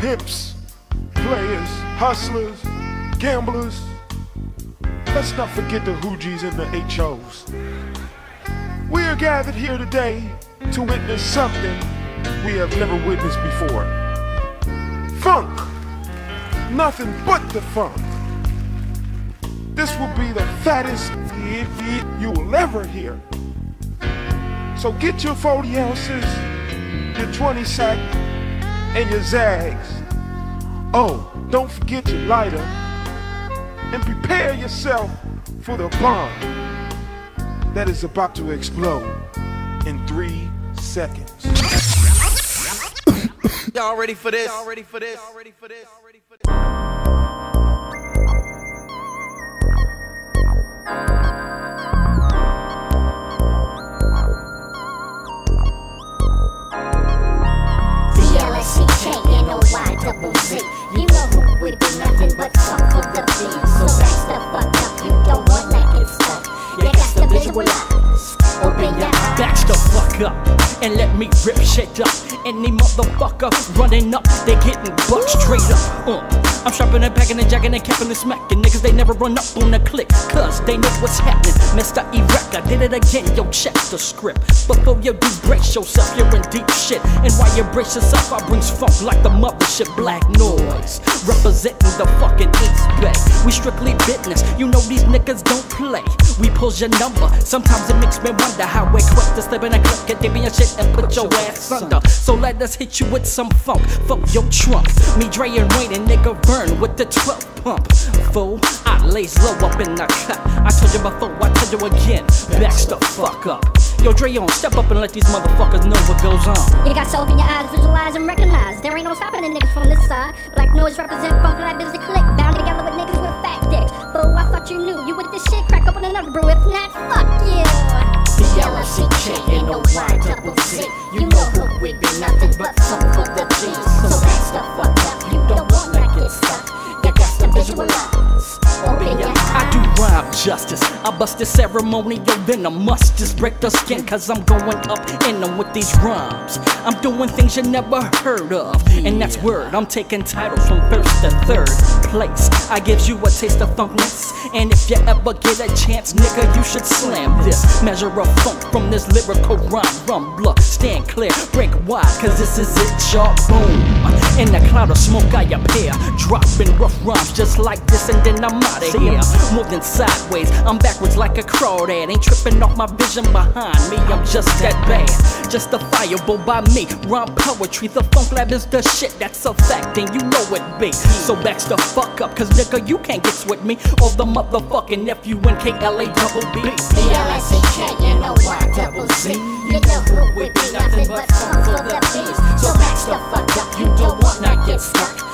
pimps, players, hustlers, gamblers. Let's not forget the hoogies and the HOs. We are gathered here today to witness something we have never witnessed before. Funk. Nothing but the funk. This will be the fattest you will ever hear. So get your 40 ounces, your 20 sack, and your zags. Oh, don't forget your lighter. And prepare yourself for the bomb that is about to explode in three seconds. Y'all ready for this? Y'all ready for this? Y'all ready for this? Sharpening and packing and jacking and capping and smacking. Niggas, they never run up on the click, cause they know what's happening. Mr. Erect, I did it again, yo, check the script. Before you do brace yourself, you're in deep shit. And while you brace yourself, I brings funk like the mothership Black Noyzz. Representing the fucking East Bay. We strictly business, you know these niggas don't play. We pulls your number, sometimes it makes me wonder how we're quick to slip in a clip, get deep in your shit and put your ass under. So let us hit you with some funk, fuck your trunk. Me, Dre, and Wayne, and nigga burn with the 12 pump. Fool, I lays low up in the cut. I told you before, I told you again. Backs the fuck up. Yo, Dre, on, step up and let these motherfuckers know what goes on. You got to in your eyes, visualize, and recognize. There ain't no stopping the niggas from this side. Black Noyzz represent funk like busy click. Bound together with niggas with fat dicks. Fool, I thought you knew. You with this shit, crack open another brew. If not, fuck you. B-L-S-C-K-N-O-Y double Z You know who we be nothing but fun for the G's So that's the fuck up, you don't wanna get stuck You got to visualize, open your I do rhyme justice. I bust the ceremonial venom. Must just break the skin, cause I'm going up in them with these rhymes. I'm doing things you never heard of. And that's word. I'm taking titles from first to third place. I gives you a taste of funkness. And if you ever get a chance, nigga, you should slam this. Measure of funk from this lyrical rhyme. Rumbler, stand clear, break wide, cause this is it, y'all. Boom. In the cloud of smoke, I appear. Dropping rough rhymes just like this, and then I'm out of here. Moving sideways, I'm backwards like a crawdad. Ain't tripping off my vision behind me, I'm just that bad. Justifiable by me, rhyme poetry. The funk lab is the shit, that's a fact, and you know it be. So backs the fuck up, cause nigga, you can't get with me. Or the motherfucking F-U-N-K-L-A double B. B-L-S-C-K-N-O-Y double Z You know who would be nothing but for the B's So that's the fuck up, you don't wanna get stuck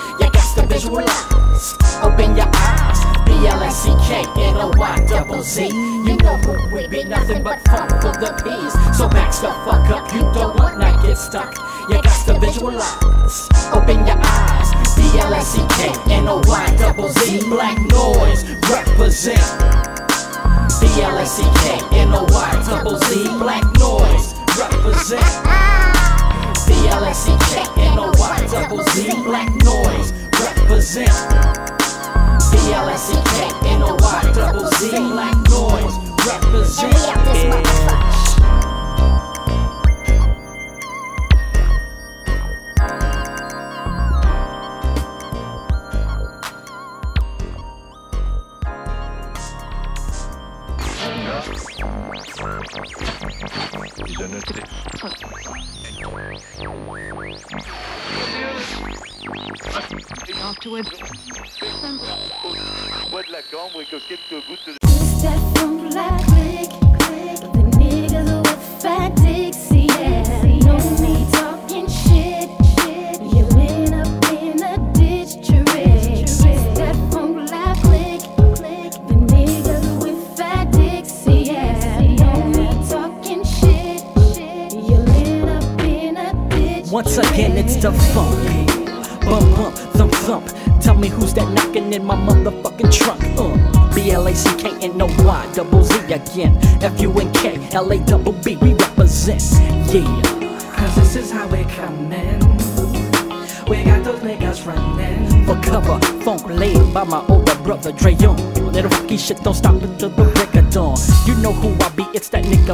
to visualize, open your eyes B-L-S-C-K-N-O-Y double Z. You know who would be nothing but fun for the P's So back the fuck up, you don't wanna get stuck. You got to visualize, open your eyes B-L-S-C-K-N-O-Y double Z. Black Noyzz, represent. B-L-S-C-K-N-O-Y double Z. Black Noyzz represent. B-L-S-C-K-N-O-Y double Z. Black Noyzz represent. B-L-S-C-K-N-O-Y double Z Black Noyzz And we represent out this motherfucker. It's that funk like click, click. The niggas with fat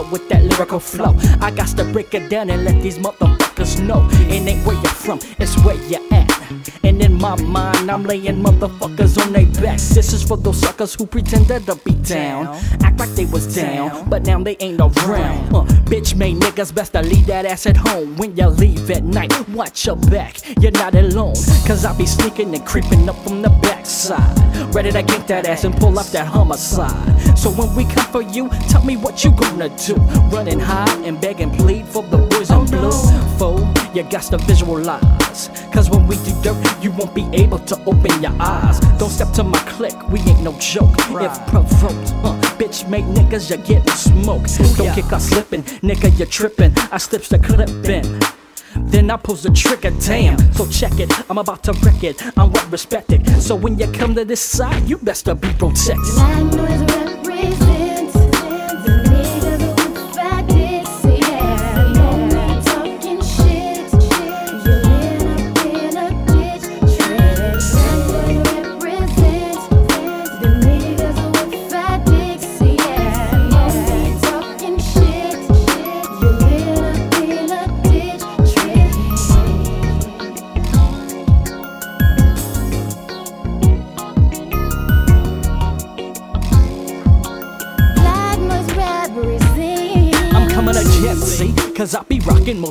nigga with that lyrical flow. I got to break it down and let these motherfuckers know. It ain't where you're from, it's where you're at. And in my mind, I'm laying motherfuckers for those suckers who pretended to be down. Act like they was down, but now they ain't around. Uh, bitch made niggas best to leave that ass at home. When you leave at night, watch your back, you're not alone. Cause I be sneaking and creeping up from the backside. Ready to kick that ass and pull up that homicide. So when we come for you, tell me what you gonna do. Running high and beg and plead for the boys in blue. Fool, you got to visualize. Cause when we do dirt, you won't be able to open your eyes. Don't step to my click, we ain't no joke. If provoked, huh, bitch make niggas, you're getting smoked. Don't kick us slipping, nigga, you're tripping. I slips the clip in. Then I pulls the trigger, damn. So check it, I'm about to wreck it. I'm well respected. So when you come to this side, you best to be protected.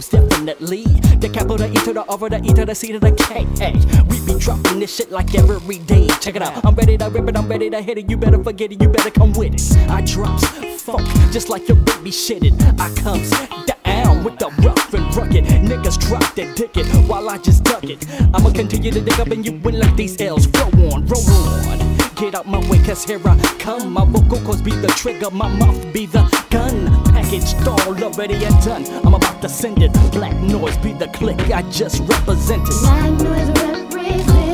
Most definitely. The capital E to the R to the E to the C to the K. Hey, we be dropping this shit like every day. Check it out. I'm ready to rip it, I'm ready to hit it. You better forget it, you better come with it. I drops funk just like your baby shitted. I comes down with the rough and rugged. Niggas drop their dick it while I just duck it. I'ma continue to dig up and you win like these L's. Roll on, roll on. Get out my way, cause here I come. My vocal cords be the trigger, my mouth be the gun. Packaged all already and done. I'm about to send it. Black Noyzz be the click I just represented. Black Noyzz represents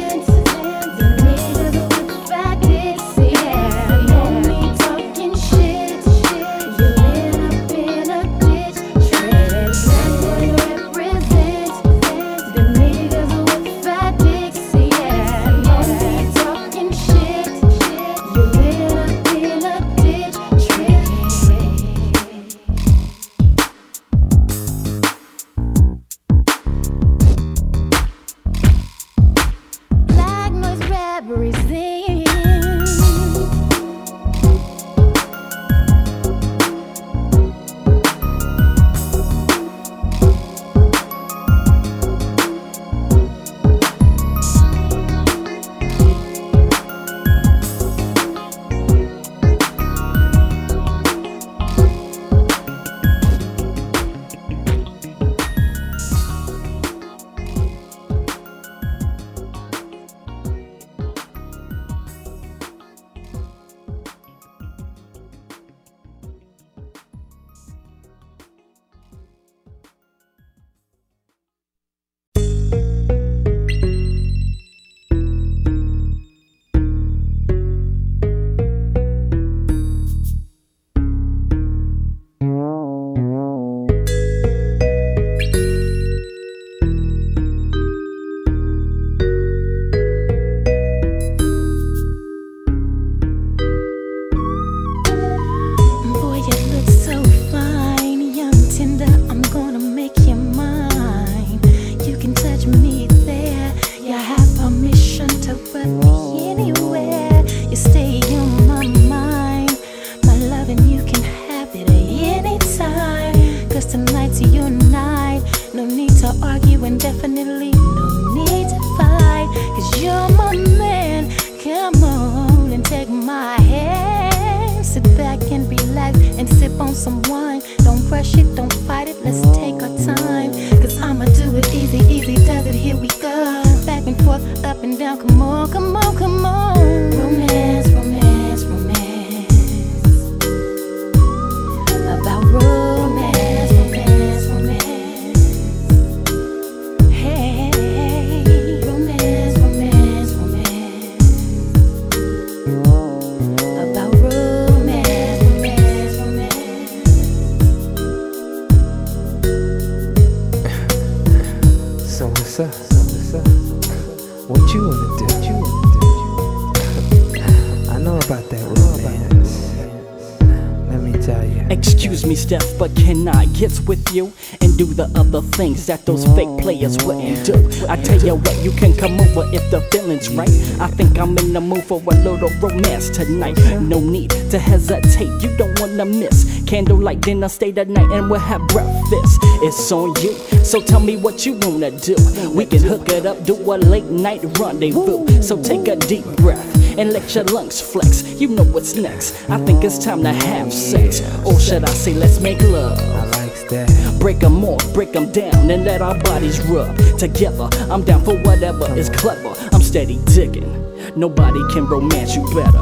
but can I get with you and do the other things that those fake players wouldn't do? I tell you what, you can come over if the feeling's right. I think I'm in the mood for a little romance tonight. No need to hesitate, you don't wanna miss. Candlelight dinner, stay the night, and we'll have breakfast. It's on you, so tell me what you wanna do. We can hook it up, do a late night rendezvous. So take a deep breath and let your lungs flex. You know what's next. I think it's time to have sex. Or should I say, let's make love? I likes that. Break 'em off, break 'em down, and let our bodies rub together. I'm down for whatever is clever. I'm steady digging. Nobody can romance you better.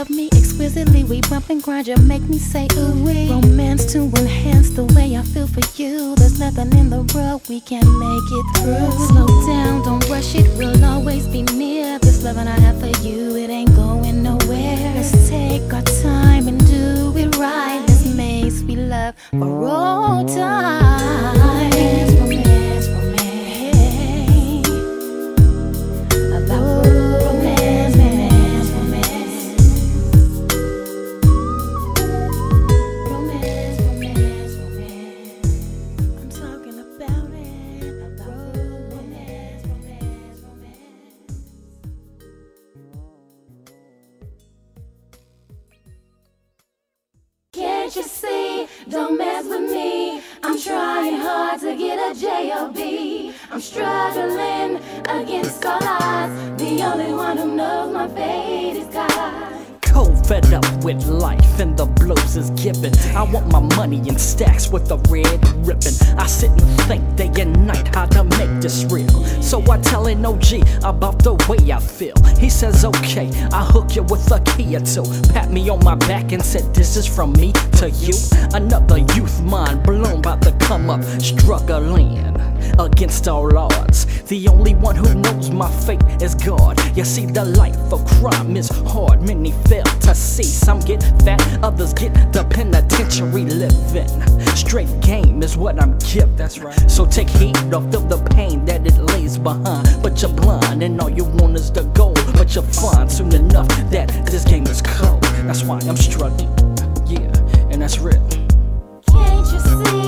Love me exquisitely. We bump and grind, you make me say ooh wee. Romance to enhance the way I feel for you. There's nothing in the world we can make it through. Slow down, don't rush it. We'll always be near. This loving I have for you, it ain't going nowhere. Let's take our time and do it right. Let's make sweet love for all time. Blows is. I want my money in stacks with a red ribbon. I sit and think day and night how to make this real. So I tell an OG about the way I feel. He says, okay, I hook you with a key or two. Pat me on my back and said, this is from me to you. Another youth mind blown by the come up, struggling against all odds. The only one who knows my fate is God. You see, the life of crime is hard. Many fail to see. Some get fat, others get the penitentiary living. Straight game is what I'm given. That's right. So take heed of feel the pain that it lays behind. But you're blind, and all you want is the goal. But you'll find soon enough that this game is cold. That's why I'm struggling. Yeah, and that's real. Can't you see?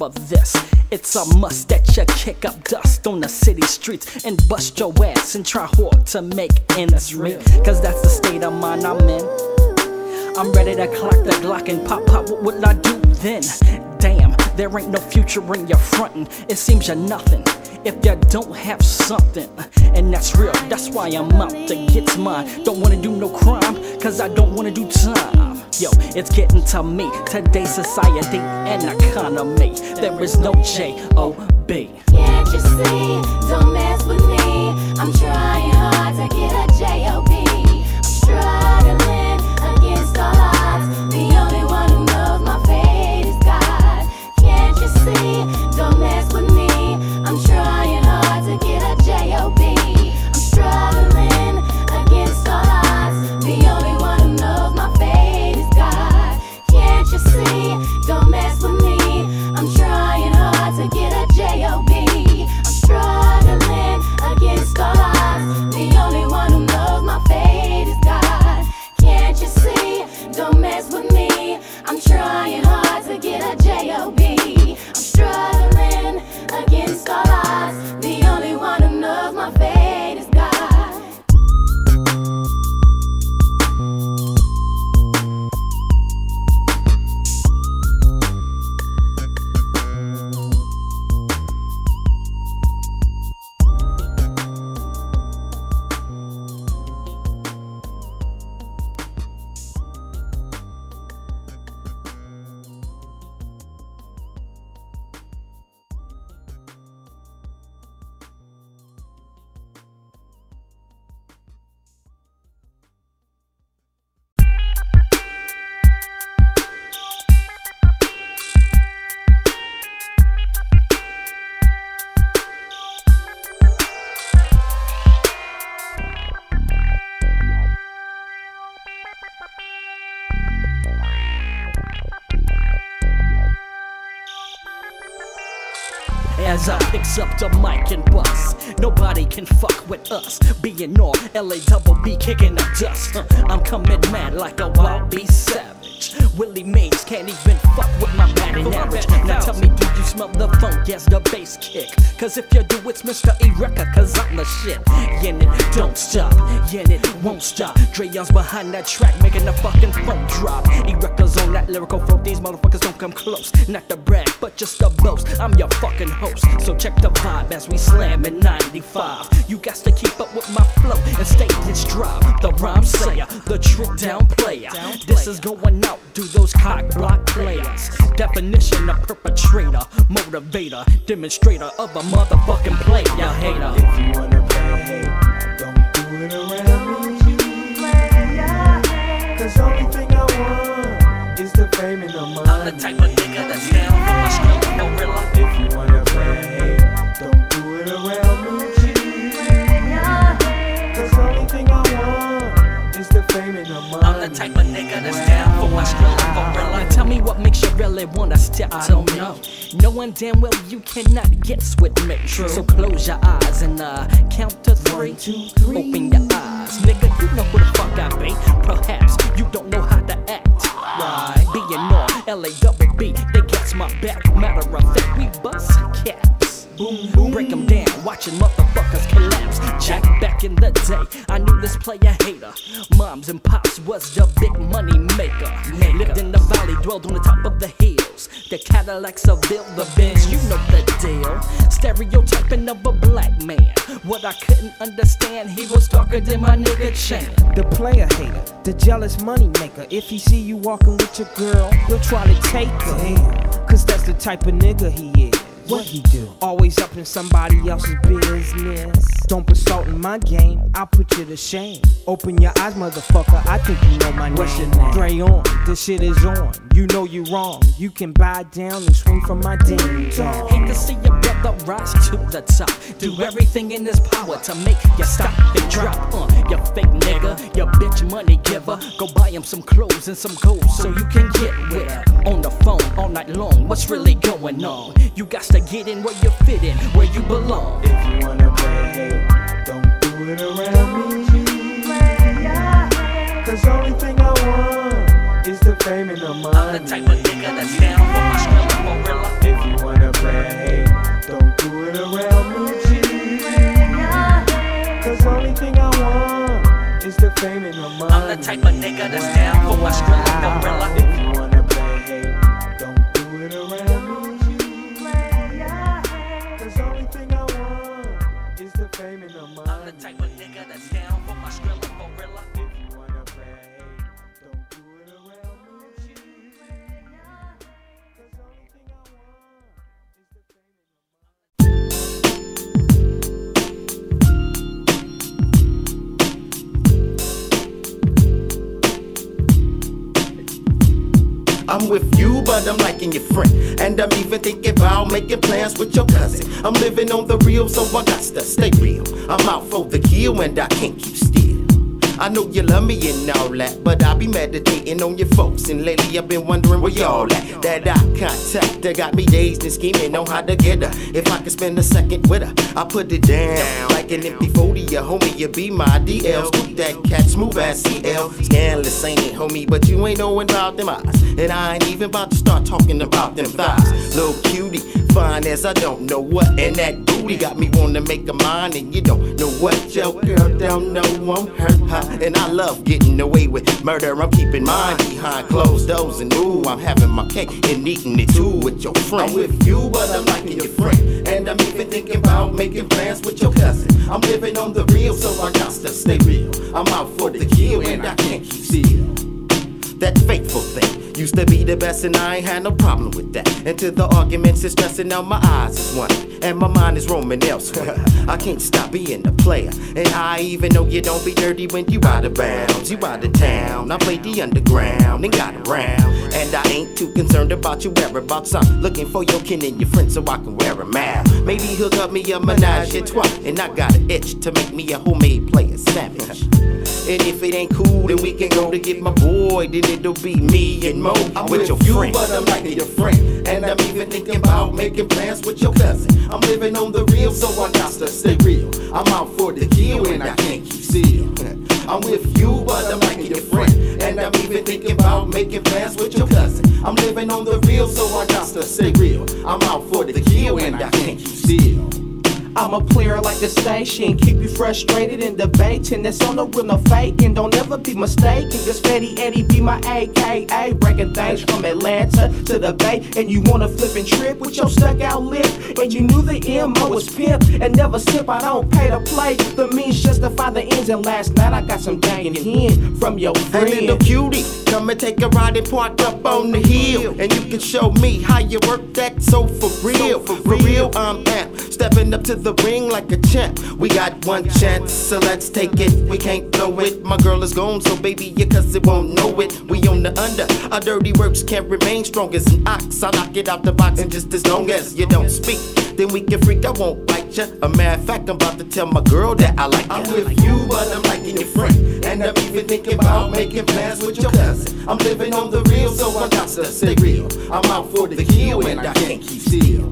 Remember this. It's a must that you kick up dust on the city streets and bust your ass and try hard to make ends meet. Cause that's the state of mind I'm in. I'm ready to clock the Glock and pop pop. What will I do then? Damn, there ain't no future in your frontin'. It seems you're nothing if you don't have something. And that's real, that's why I'm out to get mine. Don't wanna do no crime, cause I don't wanna do time. Yo, it's getting to me. Today's society and economy. There is no J-O-B. Can't you see? Don't mess with me. I'm trying hard to get a J-O-B. I'm Picks up the mic and bust, nobody can fuck with us. Being all LA double B kicking the dust. I'm coming mad like a wild beast. Willie Mays can't even fuck with my batting average. Now tell me, do you smell the funk as the bass kick? Cause if you do, it's Mr. Eureka, cause I'm the shit. Yeah, it don't stop, yeah, it won't stop. Dreyon's behind that track, making the fucking funk drop. Eureka's on that lyrical flow, these motherfuckers don't come close. Not to brag, but just to boast. I'm your fucking host, so check the vibe as we slam in 95. You got to keep up with my flow and stay this drive. The rhyme sayer, the trick down player. This is going out to those cock block players. Definition of perpetrator, motivator, demonstrator of a motherfucking player hater. If you wanna play, don't do it around me. Cause only thing I want is the fame and the money. I'm the type of nigga that's down for my skill and gorilla. If you wanna play, don't do it around me. Cause only thing I want is the fame and the money. I'm the type of nigga that's for my skill and gorilla. Now tell me what makes you really wanna step to me. Knowing damn well you cannot guess with me. So close your eyes and uh, count to three. Open your eyes, nigga. You know who the fuck I be. Perhaps you don't know how to act. Why? Being all LA double B, they gets my back. Matter of fact, we bust caps. Boom, boom. Break 'em down, watching motherfuckers collapse. Jack back in the day, I knew this player hater. Moms and pops was the big money maker. Lived in the valley, dwelled on the top of the hills. The Cadillacs of Bill the Benz, you know the deal. Stereotyping of a black man. What I couldn't understand, he was darker than my nigga Chan. The player hater, the jealous money maker. If he see you walking with your girl, he'll try to take her. Cause that's the type of nigga he is. What he do? Always up in somebody else's business. Don't put salt in my game, I'll put you to shame. Open your eyes, motherfucker, I think you know my name. What's your name? Dre on, this shit is on. You know you wrong. You can buy down and swing from my ding dong. Hate to see your brother rise to the top. Do everything in his power to make you stop and drop. Uh, you fake nigga, your bitch money giver. Go buy him some clothes and some gold so you can get with her. On the phone all night long, what's really going on? You got to get in where you fit in, where you belong. If you wanna play, don't do it around me. Cause the only thing I want is the fame and the money. I'm the type of nigga that's down for my skill and gorilla. If you wanna play, don't do it around me. Cause the only thing I want is the fame and the money. I'm the type of nigga that's down for my skill and gorilla. If you wanna And I'm even thinking about making plans with your cousin. I'm living on the real, so I got to stay real. I'm out for the kill and I can't keep still. I know you love me and all that, but I be meditating on your folks. And lately I've been wondering where y'all at. That eye contact that got me dazed and scheming on how to get her. If I could spend a second with her, I put it down an empty 40. Ya homie, you be my DL. Scoop that cat smooth as CL. Scandalous ain't it, homie, but you ain't knowing about them eyes. And I ain't even about to start talking about them thighs. Little cutie, fine as I don't know what. And that booty got me wanna make a mind, and you don't know what. Your girl don't know I'm hurt, huh? And I love getting away with murder. I'm keeping mine behind closed doors, and ooh, I'm having my cake and eating it too with your friend. I'm with you, but I'm liking your friend. And I'm even thinking about making plans with your cousin. I'm living on the real, so I got to stay real. I'm out for the kill, and I can't keep still. That faithful thing used to be the best, and I ain't had no problem with that. Until the arguments is stressing out my eyes is one, and my mind is roaming elsewhere. I can't stop being a player, and I even know you don't be dirty when you out of bounds. You out of town. I played the underground and got around, and I ain't too concerned about your whereabouts. I'm looking for your kin and your friends so I can wear them out. Maybe hook up me a menage a trois, and I got an itch to make me a homemade player. And if it ain't cool, then we can go to get my boy. Then it'll be me and Mo I'm with your you, friend. but I'm liking your friend. And I'm even thinking about making plans with your cousin. I'm living on the real, so I got to stay real. I'm out for the kill, and I can't keep still. I'm with you, but I'm liking your friend. And I'm even thinking about making plans with your cousin. I'm living on the real, so I got to stay real. I'm out for the kill, and I can't keep still. I'm a player like the station, keep you frustrated and debating. That's on the real, no faking. Don't ever be mistaken. Cause Fetty Eddie be my AKA. Breaking things from Atlanta to the Bay. And you wanna flip and trip with your stuck out lip. And you knew the MO was pimp and never sip. I don't pay to play. The means justify the ends. And last night I got some dangin' in from your friend. Hey little cutie, come and take a ride and park up on the hill. And you can show me how you work that so for real. For real, I'm amped. Stepping up to the ring like a champ. We got one chance, so let's take it. We can't blow it. My girl is gone, so baby, your cousin won't know it. We on the under. Our dirty works can't remain strong as an ox. I knock it out the box, and just as long as you don't speak, then we can freak. I won't bite ya. A matter of fact, I'm about to tell my girl that I like I'm with you, but I'm liking your friend. And I'm even thinking about making plans with your cousin. I'm living on the real, so I got to stay real. I'm out for the kill, and I can't keep still.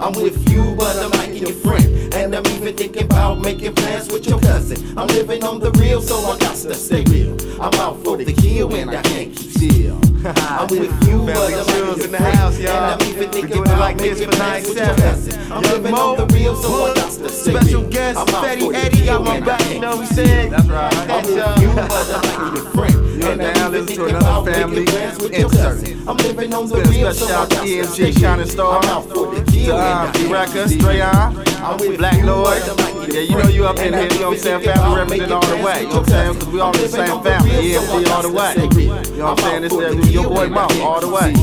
I'm with you, but I'm liking your friend. And I'm even thinking about making plans with your cousin. I'm living on the real, so I got to stay real. I'm out for the kill, and I can't keep still. I'm with you, Family I'm liking in the house, y'all. And I'm even We thinking doing it like this for plans with your 97. cousin. I'm living on the real, so I got to stay Special guest, I'm out Fetty for the Eddie got my back, you know what we said? That's right. I'm with you, but I'm liking your friend. You're And I'm now listening to another family with your insert. I'm living on the real, so I shout got to to EMG stay Shining. Star, I'm out for the kill, and I um, D can't Records, keep Stray still. Eye, I'm with Black you, Lord. but I'm liking your Yeah, you know you up in here, you know what I'm I'm saying? Family thinking represent about all the way. You know what I'm saying? Because with we all in the same family. I'm living on the EMG real, all the way. got to stay real. You know what I'm saying? This I'm is your boy Mo all the way.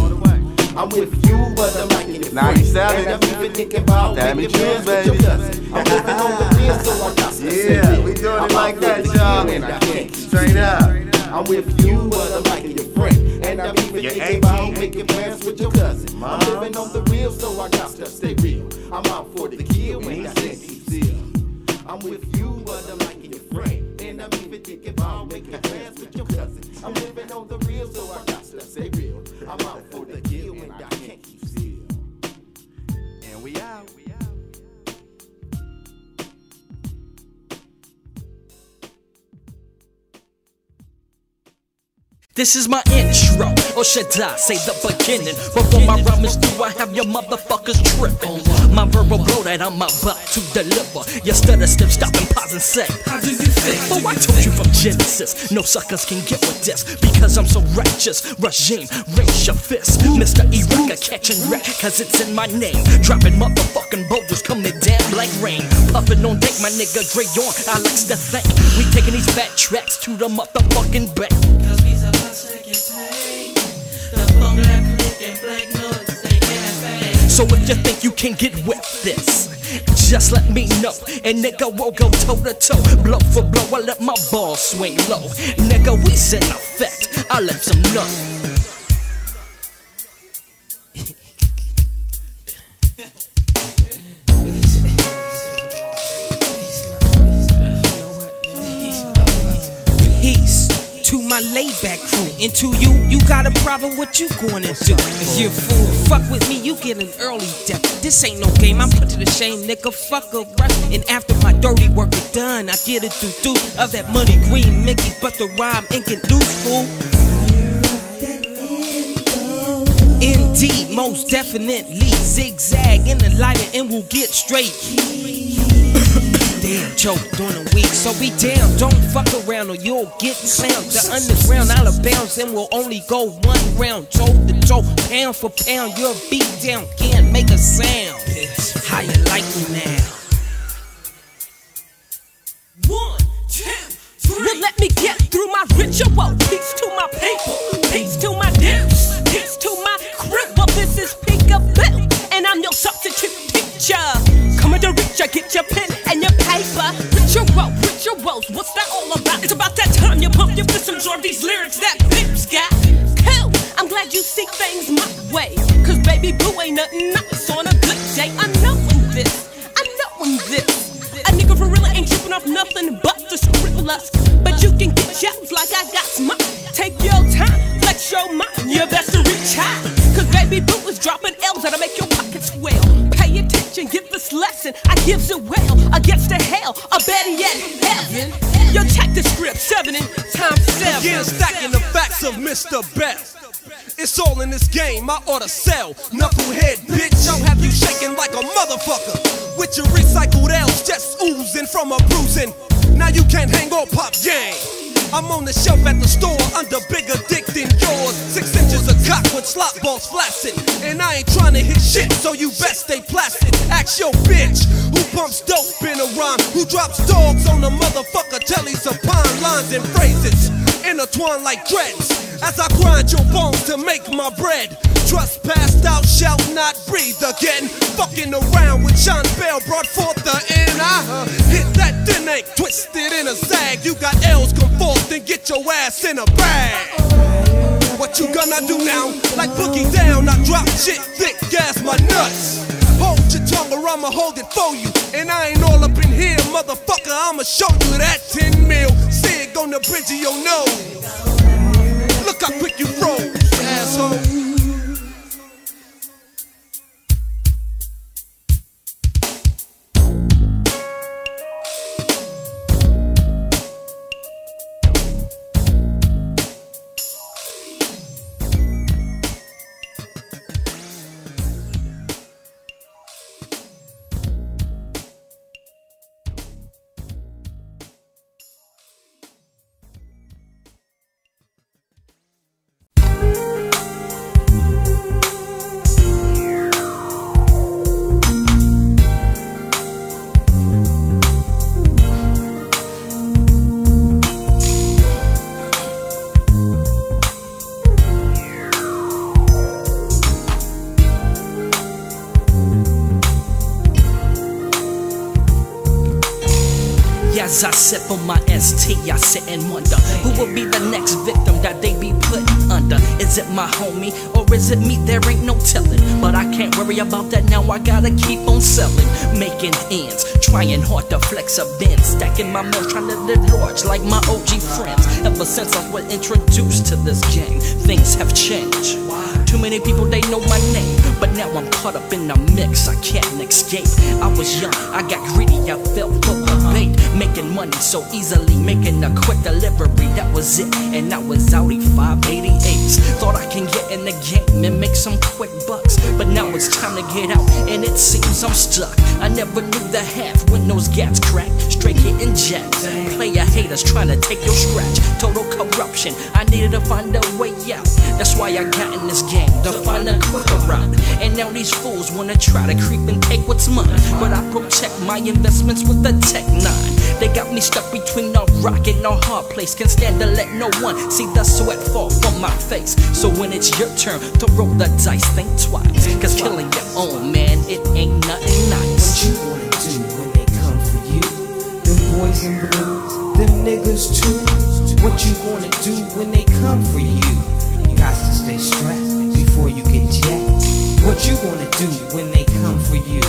I'm with you, but I'm your friend. 97. And I'm even thinking about Damn it, plans Jewels, with your baby. I'm living on the real, so I got Yeah, we doing I'm it like that, y'all. and I can't keep Straight up. I'm with you, but I'm liking your friend. And I'm even Your thinking about making plans with your cousin. I'm living on the real, so I got to stay real. I'm out for the kill, and I keep still. I'm with you, but I'm liking your friend. And I'm even thinking about making plans with your cousin. I'm living on the This is my intro, or should I say the beginning? Before my rhyme is through, I have your motherfuckers tripping. My verbal blow that I'm about to deliver. You stutter, step, stop, and pause and say, do? Oh, I told you from Genesis, no suckers can get with this because I'm so righteous. Regime, raise your fist. Mr. Erika catching wreck, cause it's in my name. Dropping motherfucking boulders coming down like rain. Puffing on deck, my nigga Dre on. I likes to think we taking these fat tracks to the motherfucking bank. So if you think you can get with this, just let me know. And nigga, we'll go toe to toe, blow for blow. I let my ball swing low. Nigga, we's in effect. I let some know. My layback crew. Into you, you got a problem, what you gonna do? If you're fool, fuck with me, you get an early death. This ain't no game, I'm put to the shame, nigga. Fuck a rush. And after my dirty work is done, I get it through through of that money green Mickey, but the rhyme ink and loose fool. Indeed, most definitely zigzag in the lighter and we'll get straight. Damn, joke during the week, so be down. Don't fuck around or you'll get slammed. The underground out of bounds and we'll only go one round. Toe to toe, pound for pound, you're beat down. Can't make a sound. How you like me now? One, two, three. Well, let me get through my ritual. Peace to my people, nothing on a good day. I know this, I know this. A nigga for real ain't tripping off nothing but the scribblers. But you can get yours like I got mine. Take your time, flex your mind. You best to reach high. Cause baby boo is dropping L's that'll make your pockets swell. Pay attention, get this lesson. I gives it well against the hell, or better yet, heaven. Yo, check the script, seven in times seven. Again, stacking the facts of Mr. Best. It's all in this game, I oughta sell. Knucklehead, bitch, I'll have you shaking like a motherfucker. With your recycled L's just oozing from a bruising. Now you can't hang on pop game. I'm on the shelf at the store under bigger dick than yours. Six inches of cock with slop balls flaccid. And I ain't trying to hit shit, so you best stay plastic. Ask your bitch who pumps dope in a rhyme, who drops dogs on the motherfucker till he's upon lines and phrases. Intertwined like dreads as I grind your bones to make my bread. Trust passed out, shall not breathe again. Fucking around with John Bell brought forth the end. I uh, hit that then ain't twisted in a zag. You got L's, come forth and get your ass in a bag. What you gonna do now? Like boogie down, I drop shit thick, gas my nuts. Hold your tongue or I'ma hold it for you. And I ain't all up in here, motherfucker. I'ma show you that 10 mil. Sig on the bridge of your nose. Look how quick you froze, asshole. As I sip on my ST, I sit and wonder who will be the next victim that they be put under. Is it my homie or is it me? There ain't no telling. But I can't worry about that now. I gotta keep on selling, making ends, trying hard to flex a bin, stacking my milk, trying to live large like my OG friends. Ever since I was introduced to this game, things have changed. Too many people they know my name, but now I'm caught up in the mix. I can't escape. I was young, I got greedy, I fell for bait, making money so easily, making a quick delivery. That was it, and I was Audi 588s. Thought I can get in the game and make some quick bucks, but now it's time to get out, and it seems I'm stuck. I never knew the half when those gaps cracked, straight getting jacked. Player haters trying to take your scratch, total corruption. I needed to find a way out. That's why I got in this game to find a quicker route. And now these fools wanna try to creep and take what's mine, but I protect my investments with the Tech 9. They got me stuck between a rock and a hard place. Can't stand to let no one see the sweat fall from my face. So when it's your turn to roll the dice, think twice. Cause killing your own man, it ain't nothing nice. What you wanna do when they come for you? Them boys and blues, them niggas too. What you gonna do when they come for you? You got to stay strapped you gonna do when they come for you?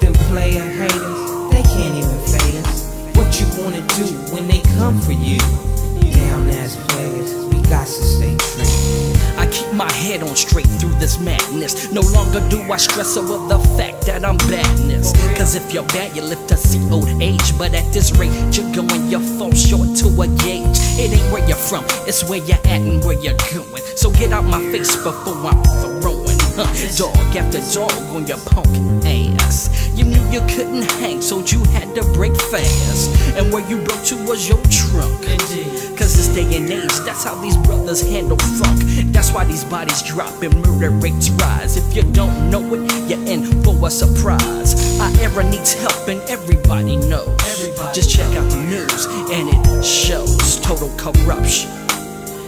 Them player haters, they can't even fade us. What you gonna do when they come for you? Down as players, we got to stay true. I keep my head on straight through this madness. No longer do I stress over the fact that I'm badness. Cause if you're bad, you lift a COH. But at this rate, you're going, you fall short to a gauge. It ain't where you're from, it's where you're at and where you're going. So get out my face before I'm throwing. Dog after dog on your punk ass. You knew you couldn't hang, so you had to break fast. And where you broke to was your trunk. Cause this day and age, that's how these brothers handle funk. That's why these bodies drop and murder rates rise. If you don't know it, you're in for a surprise. Our era needs help and everybody knows. Just check out the news and it shows total corruption.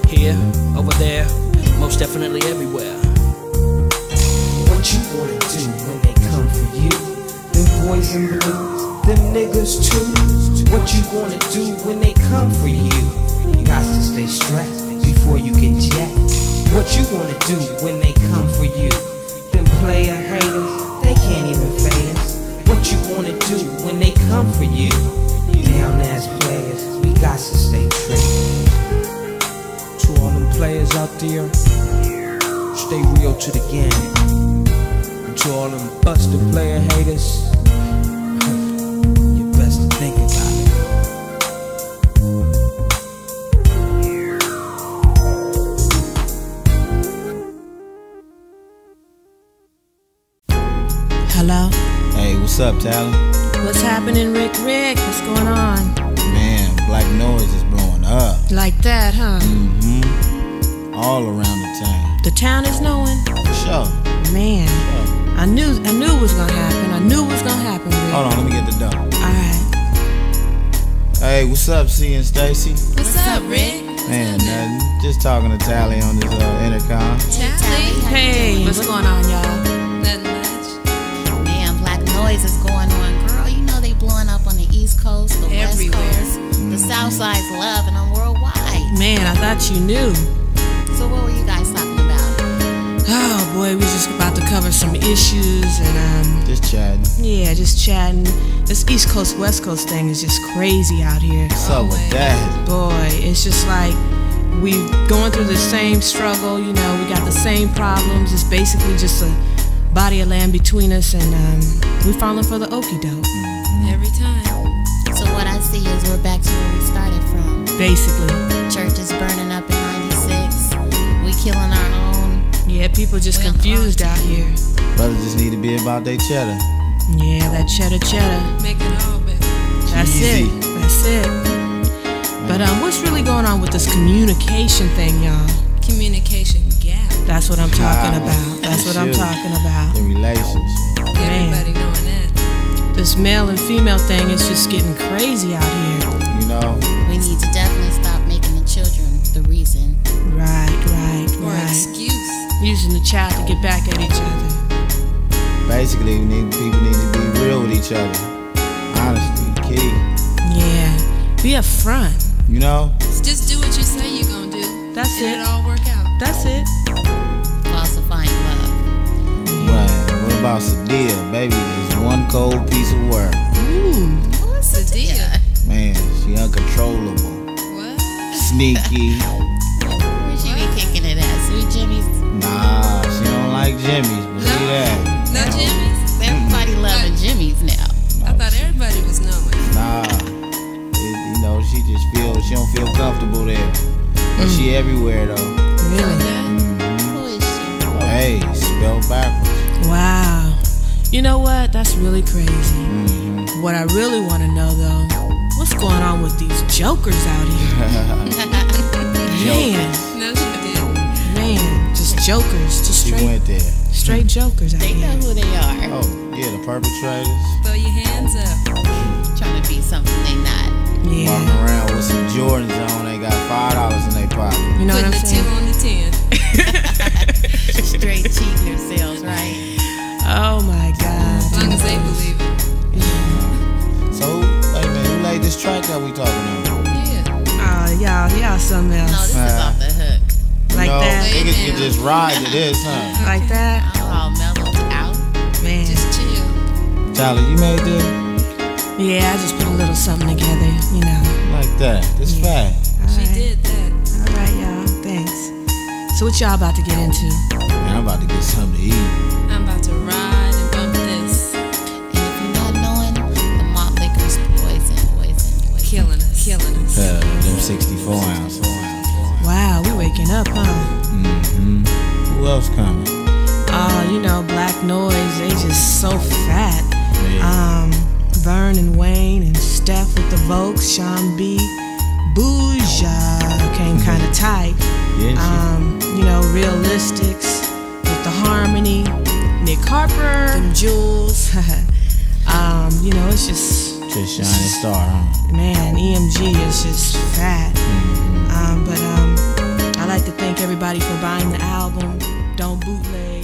Here, over there, most definitely everywhere. What you wanna do when they come for you? Them boys in blues, them niggas too. What you gonna do when they come for you? You got to stay strapped before you get jacked. What you wanna do when they come for you? Them player haters, they can't even fade us. What you wanna do when they come for you? Down as players, we got to stay true. To all them players out there, stay real to the game. And to all them busted player haters, you best to think about it. Hello? Hey, what's up, Tally? What's happening, Rick Rick? What's going on? Man, Black Noyzz is blowing up. Like that, huh? Mm-hmm. All around the town. The town is knowing? For Sure. Man, I knew I knew it was gonna happen. I knew it was gonna happen, Rick. Hold on, let me get the dough. Alright. Hey, what's up, C and Stacy? What's up, Rick? Man, nothing. Just talking to Tally on this uh, intercom. Tally. Hey, what's going on, y'all? Nothing much. Man, Black Noyzz is going on. Girl, you know they blowing up on the East Coast, the Everywhere. West Coast. The South Side's love, and I'm worldwide. Man, I thought you knew. So what were you guys talking about? Oh boy, we just about to cover some issues and um Just chatting. yeah, just chatting. This East Coast West Coast thing is just crazy out here. So up with that? Boy, it's just like we going through the same struggle, you know, we got the same problems. It's basically just a body of land between us and um we falling for the okie doke. Every time. So what I see is we're back to where we started from. Basically. Church is burning up in 96. We killing our own. Yeah, people just confused out here. Brothers just need to be about their cheddar. Yeah, that cheddar cheddar. Make it all better. That's Cheesy. it. That's it. But um, what's really going on with this communication thing, y'all? Communication gap. That's what I'm talking about. That's what I'm talking about. The relationship. Man, Everybody knowing that. this male and female thing is just getting crazy out here. You know? We need to definitely stop making the children the reason. Right, right, Or right. excuse. Using the child to get back at each other. Basically, we need, people need to be real with each other. Honesty, key. Yeah. Be upfront. You know? Just do what you say you're gonna do. That's and it. it all work out. That's it. Falsifying love. Right. What about Sadia? Baby, is one cold piece of work. Ooh. What's the deal? Man, she uncontrollable. What? Sneaky. Where she be kicking it at? Sweet Jimmy's. Nah, she don't like Jimmy's. Believe that. No Jimmy's? Everybody loving Jimmy's now. I thought everybody was knowing. Nah. It- you know, she just feels she don't feel comfortable there. But she everywhere though. Really? Who is she? Hey, spelled backwards. Wow. You know what? That's really crazy. Mm-hmm. What I really want to know though, what's going on with these jokers out here? Man, No, she didn't. man, just jokers, just She straight, went there. straight jokers out They know who they are. Oh, yeah, the perpetrators. Throw your hands up. Trying to be something they not. Yeah. Walking around with some Jordans on, they got five dollars in their pocket. you know what I'm saying? two on the ten. Straight cheating themselves, right? Oh my God. As long as they believe it. So, hey man, who laid this track that we talking about? Yeah. Oh, y'all, y'all something else. No, else. this is Uh, off the hook. Like no, that? niggas can just ride to this, huh? Like that? All mellowed out. Man. Just chill. Tyler, you made this Yeah, I just put a little something together, you know. like that. This fat. She did that. All right, y'all. Thanks. So what y'all about to get into? Man, I'm about to get something to eat. I'm about to ride and bump this. And if you're not knowing, the malt liquor is poison, poison, poison. Killing us. Killing us. Uh, them 64 ounce. Wow, we waking up, huh? Mm-hmm. Who else coming? Oh, you know, Black Noyzz, they just so fat. Yeah. Um, Vern and Wayne and Steph with the Vokes, Sean B. Bouja came kind of tight. Yeah, Um, you know, Realistics with the Harmony, Nick Harper, them Jules. um, you know, it's just, Just shining star, huh? man, EMG is just fat. Um, but um, I like to thank everybody for buying the album. Don't bootleg.